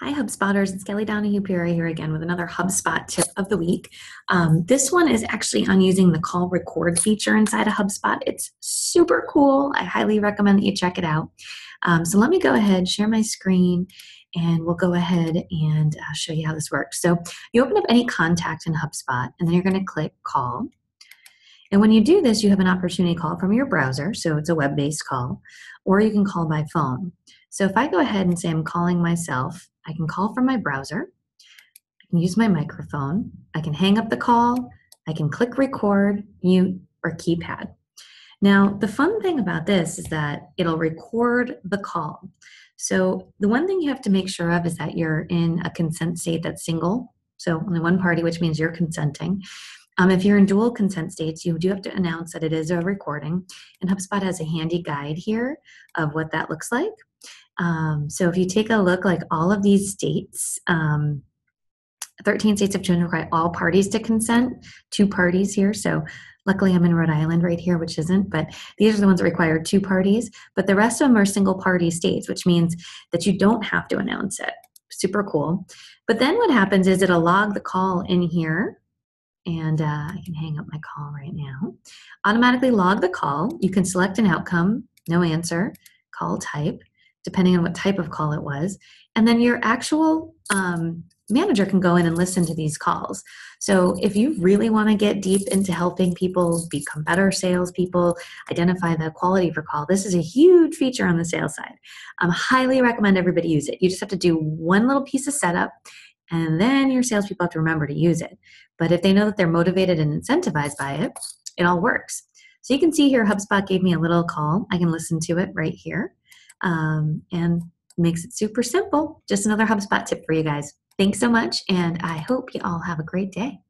Hi, HubSpotters. It's Kelly Donahue Perry here again with another HubSpot tip of the week. Um, this one is actually on using the call record feature inside of HubSpot. It's super cool. I highly recommend that you check it out. Um, so let me go ahead, share my screen, and we'll go ahead and uh, show you how this works. So you open up any contact in HubSpot, and then you're going to click call. And when you do this, you have an opportunity call from your browser, so it's a web based call, or you can call by phone. So if I go ahead and say I'm calling myself, I can call from my browser. I can use my microphone. I can hang up the call. I can click record, mute, or keypad. Now, the fun thing about this is that it'll record the call. So, the one thing you have to make sure of is that you're in a consent state that's single, so only one party, which means you're consenting. Um, if you're in dual consent states, you do have to announce that it is a recording, and HubSpot has a handy guide here of what that looks like. Um, so if you take a look, like all of these states, um, 13 states have chosen to require all parties to consent, two parties here. So luckily I'm in Rhode Island right here, which isn't, but these are the ones that require two parties. But the rest of them are single party states, which means that you don't have to announce it. Super cool. But then what happens is it'll log the call in here. And uh, I can hang up my call right now. Automatically log the call. You can select an outcome, no answer, call type depending on what type of call it was. And then your actual um, manager can go in and listen to these calls. So if you really want to get deep into helping people become better salespeople, identify the quality of call, this is a huge feature on the sales side. I um, highly recommend everybody use it. You just have to do one little piece of setup and then your salespeople have to remember to use it. But if they know that they're motivated and incentivized by it, it all works. So you can see here HubSpot gave me a little call. I can listen to it right here um, and makes it super simple. Just another HubSpot tip for you guys. Thanks so much, and I hope you all have a great day.